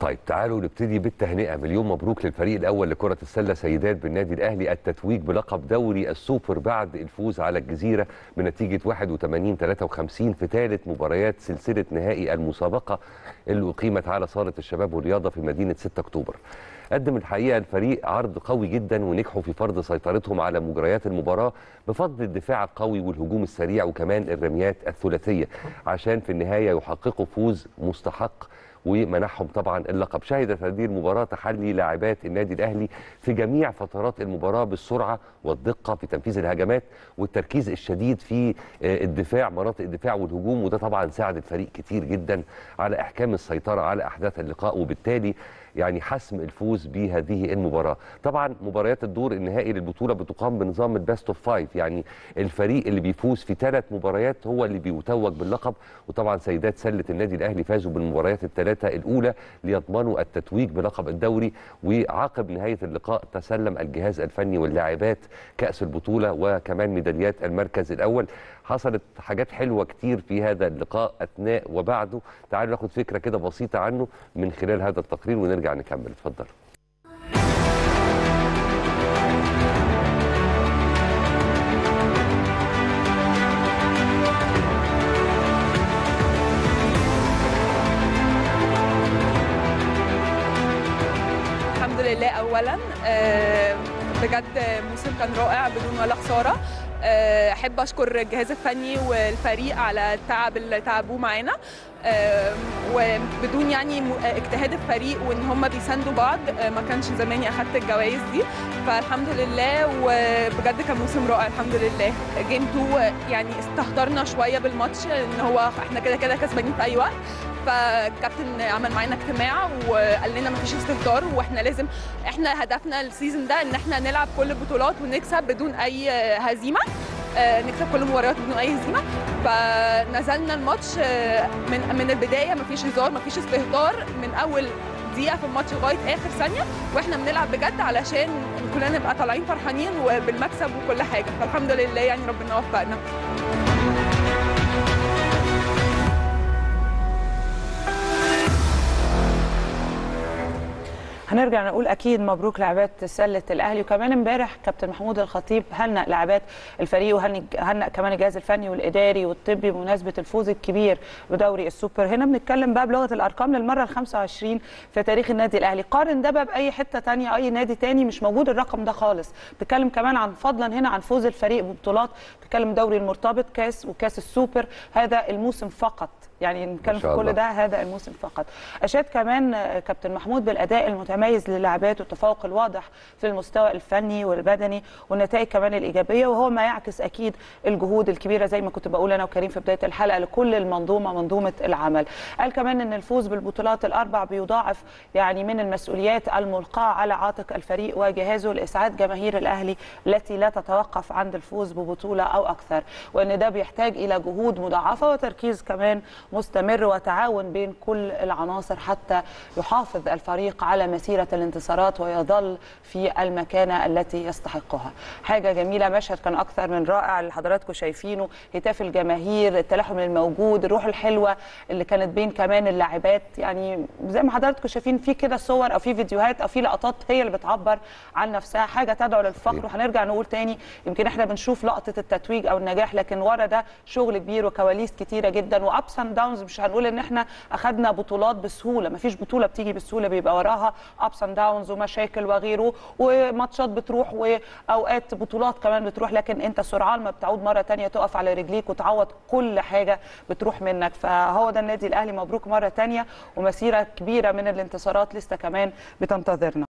طيب تعالوا نبتدي بالتهنئة. مليون مبروك للفريق الأول لكرة السلة سيدات بالنادي الأهلي. التتويج بلقب دوري السوبر بعد الفوز على الجزيرة بنتيجة 81 53 في ثالث مباريات سلسلة نهائي المسابقة اللي أقيمت على صالة الشباب والرياضة في مدينة 6 أكتوبر. قدم الحقيقة الفريق عرض قوي جدا ونجحوا في فرض سيطرتهم على مجريات المباراة بفضل الدفاع القوي والهجوم السريع وكمان الرميات الثلاثية. عشان في النهاية يحققوا فوز مستحق ومنحهم طبعا اللقب. شهدت هذه المباراه تحلي لاعبات النادي الأهلي في جميع فترات المباراة بالسرعة والدقة في تنفيذ الهجمات والتركيز الشديد في الدفاع مناطق الدفاع والهجوم. وده طبعا ساعد الفريق كتير جدا على إحكام السيطرة على أحداث اللقاء. وبالتالي يعني حسم الفوز بهذه المباراة. طبعا مباريات الدور النهائي للبطولة بتقام بنظام ال best of five يعني الفريق اللي بيفوز في ثلاث مباريات هو اللي بيتوج باللقب. وطبعا سيدات سلة النادي الأهلي فازوا بالمباريات الثلاثة الأولى ليضمنوا التتويج بلقب الدوري. وعقب نهاية اللقاء تسلم الجهاز الفني واللاعبات كأس البطولة وكمان ميداليات المركز الأول. حصلت حاجات حلوة كتير في هذا اللقاء أثناء وبعده. تعالوا ناخد فكرة كده بسيطة عنه من خلال هذا التقرير ونرجع نكمل. اتفضل. الحمد لله. اولا بجد موسم كان رائع بدون ولا خسارة. أحب أشكر الجهاز الفني والفريق على التعب اللي تعبوه معانا. وبدون يعني اجتهاد الفريق وإن هم بيساندوا بعض ما كانش زماني أخدت الجوائز دي. فالحمد لله وبجد كان موسم رائع الحمد لله. جيم 2 يعني استهترنا شوية بالماتش ان هو إحنا كده كده كسبانين في أي وقت. فالكابتن عمل معانا اجتماع وقال لنا مفيش استهتار وإحنا لازم إحنا هدفنا السيزون ده إن إحنا نلعب كل البطولات ونكسب بدون أي هزيمة. نكسب كل المباريات بدون أي هزيمة. فنزلنا الماتش من من البداية مفيش هزار مفيش استهتار. من أول دقيقة في الماتش لغاية آخر ثانية وإحنا بنلعب بجد علشان كلنا نبقى طالعين فرحانين وبالمكسب وكل حاجة. فالحمد لله يعني ربنا وفقنا. هنرجع نقول أكيد مبروك لاعبات سلة الأهلي وكمان امبارح كابتن محمود الخطيب هنأ لاعبات الفريق وهنأ كمان الجهاز الفني والإداري والطبي بمناسبة الفوز الكبير بدوري السوبر. هنا بنتكلم بقى بلغة الأرقام للمرة ال 25 في تاريخ النادي الأهلي. قارن ده بقى بأي حتة ثانية أي نادي ثاني مش موجود الرقم ده خالص. بتكلم كمان عن فضلا هنا عن فوز الفريق ببطولات. بتكلم دوري المرتبط كاس وكاس السوبر. هذا الموسم فقط. يعني نتكلم في كل ده هذا الموسم فقط. أشاد كمان كابتن محمود بالأداء المتميز للاعبات والتفوق الواضح في المستوى الفني والبدني والنتائج كمان الإيجابية وهو ما يعكس أكيد الجهود الكبيرة زي ما كنت بقول أنا وكريم في بداية الحلقة لكل المنظومة منظومة العمل. قال كمان إن الفوز بالبطولات الأربع بيضاعف يعني من المسؤوليات الملقاة على عاتق الفريق وجهازه لإسعاد جماهير الأهلي التي لا تتوقف عند الفوز ببطولة أو أكثر وإن ده بيحتاج إلى جهود مضاعفة وتركيز كمان مستمر وتعاون بين كل العناصر حتى يحافظ الفريق على مسيرة الانتصارات ويظل في المكانة التي يستحقها. حاجة جميلة مشهد كان أكثر من رائع اللي حضراتكم شايفينه هتاف الجماهير التلاحم الموجود الروح الحلوة اللي كانت بين كمان اللاعبات. يعني زي ما حضراتكم شايفين في كده صور أو في فيديوهات أو في لقطات هي اللي بتعبر عن نفسها. حاجة تدعو للفخر. وهنرجع نقول تاني يمكن إحنا بنشوف لقطة التتويج أو النجاح لكن ورا ده شغل كبير وكواليس كتيرة جدا. و ups and downs مش هنقول إن إحنا اخذنا بطولات بسهولة. مفيش بطولة بتيجي بسهولة بيبقى وراها ups and downs ومشاكل وغيره وماتشات بتروح وأوقات بطولات كمان بتروح لكن أنت سرعان ما بتعود مرة تانية تقف على رجليك وتعوض كل حاجة بتروح منك. فهو ده النادي الأهلي. مبروك مرة تانية ومسيرة كبيرة من الانتصارات لسه كمان بتنتظرنا.